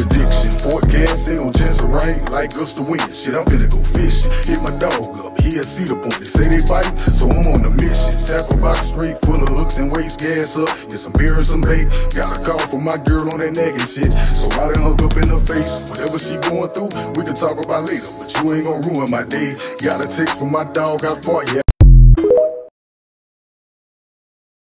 prediction. Forecast ain't no chance of rain, like gust of wind. Shit, I'm finna go fishing. Hit my dog up, he a the point. They say they bite, so I'm on a mission. Tap a box straight full of hooks and weights, gas up. Get some beer and some bait. Got a call from my girl on that neck and shit. So I done hook up in her face. Whatever she going through, we can talk about later. But you ain't gonna ruin my day. Got a text from my dog, I fought, yeah.